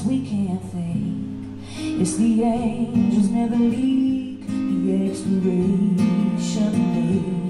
moments we can't fake. It's the angels never leak the expiration date.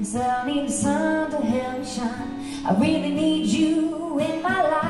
Cause I need the sun to help me shine I really need you in my life